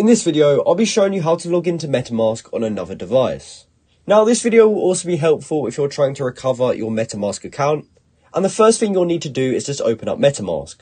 In this video, I'll be showing you how to log into MetaMask on another device. Now, this video will also be helpful if you're trying to recover your MetaMask account. And the first thing you'll need to do is just open up MetaMask.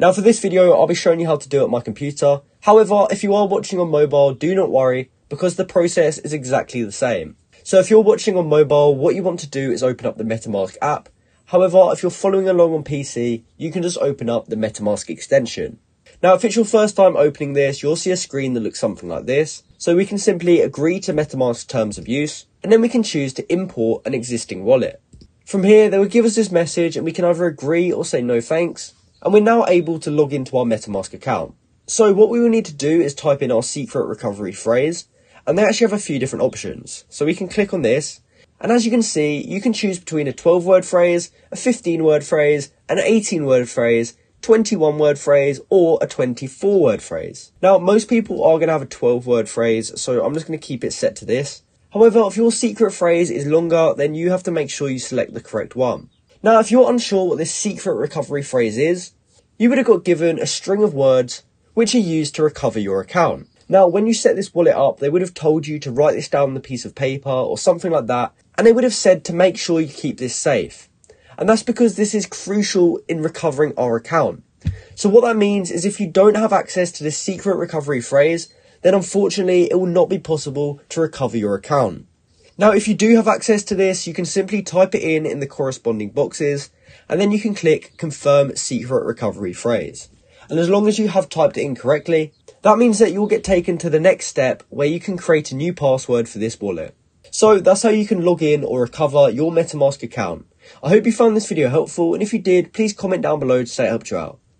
Now, for this video, I'll be showing you how to do it on my computer. However, if you are watching on mobile, do not worry because the process is exactly the same. So if you're watching on mobile, what you want to do is open up the MetaMask app. However, if you're following along on PC, you can just open up the MetaMask extension. Now, if it's your first time opening this, you'll see a screen that looks something like this. So we can simply agree to MetaMask terms of use, and then we can choose to import an existing wallet. From here, they will give us this message and we can either agree or say no thanks, and we're now able to log into our MetaMask account. So what we will need to do is type in our secret recovery phrase, and they actually have a few different options. So we can click on this, and as you can see, you can choose between a 12 word phrase, a 15 word phrase, and an 18 word phrase, 21 word phrase, or a 24 word phrase. Now, most people are going to have a 12 word phrase, so I'm just going to keep it set to this. However, if your secret phrase is longer, then you have to make sure you select the correct one. Now, if you're unsure what this secret recovery phrase is, you would have got given a string of words which are used to recover your account. Now, when you set this wallet up, they would have told you to write this down on a piece of paper or something like that, and they would have said to make sure you keep this safe. And that's because this is crucial in recovering our account. So what that means is if you don't have access to this secret recovery phrase, then unfortunately it will not be possible to recover your account. Now, if you do have access to this, you can simply type it in in the corresponding boxes, and then you can click confirm secret recovery phrase. And as long as you have typed it in correctly, that means that you'll get taken to the next step where you can create a new password for this wallet. So that's how you can log in or recover your MetaMask account. I hope you found this video helpful, and if you did, please comment down below to say it helped you out.